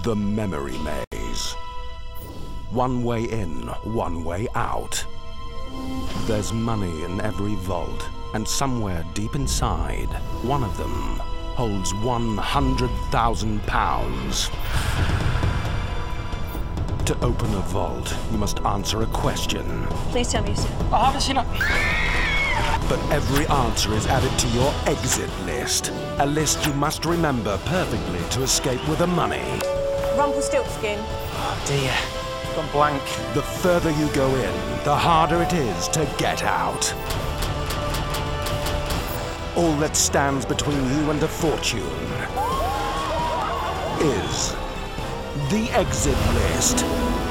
The Memory Maze. One way in, one way out. There's money in every vault, and somewhere deep inside, one of them holds 100,000 pounds. To open a vault, you must answer a question. Please tell me you see. I haven't seen. But every answer is added to your exit list. A list you must remember perfectly to escape with the money. Rumpelstiltskin. Oh dear. Gone blank. The further you go in, the harder it is to get out. All that stands between you and a fortune is the exit list.